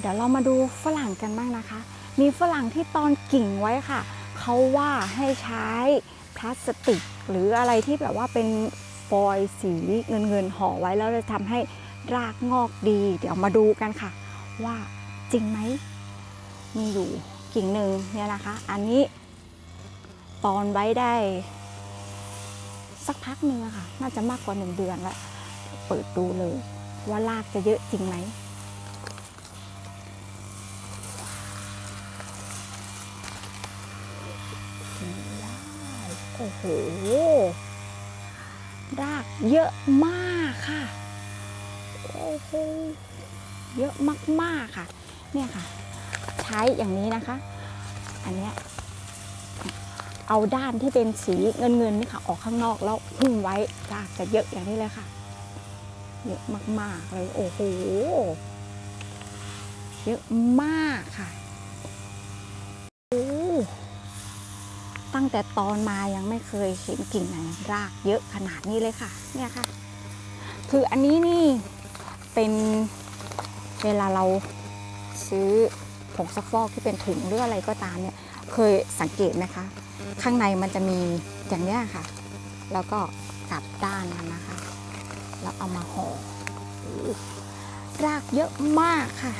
เดี๋ยวเรามาดูฝรั่งกันบ้างนะคะ มีฝรั่งที่ตอนกิ่งไว้ค่ะ เขาว่าให้ใช้พลาสติก หรืออะไรที่แบบว่าเป็นฟอยล์สีเงินเงินๆห่อไว้แล้วจะทำให้รากงอกดี เดี๋ยวมาดูกันค่ะ ว่าจริงไหม มีอยู่กิ่งหนึ่งเนี่ยนะคะ อันนี้ตอนไว้ได้ สักพักหนึ่งอะค่ะ น่าจะมากกว่าหนึ่งเดือนแล้ว เปิดดูเลยว่ารากจะเยอะจริงไหม โอ้โห รากเยอะมากค่ะ โอ้โห เยอะมากๆค่ะ เนี่ยค่ะ ใช้อย่างนี้นะคะ อันเนี้ยเอาด้านที่เป็นสีเงินเงินๆนี่ค่ะ ออกข้างนอกแล้วหุ้มไว้รากจะเยอะอย่างนี้เลยค่ะ เยอะมากๆเลย โอ้โห เยอะมากค่ะโอ้ ตั้งแต่ตอนมายังไม่เคยเห็นกิ่งไหนรากเยอะขนาดนี้เลยค่ะ เนี่ยค่ะ คืออันนี้นี่เป็นเวลาเราซื้อผงซักฟอกที่เป็นถุงหรืออะไรก็ตามเนี่ย เคยสังเกตไหมคะ ข้างในมันจะมีอย่างเนี้ยค่ะ แล้วก็กลับด้านมันนะคะ แล้วเอามาห่อรากเยอะมากค่ะ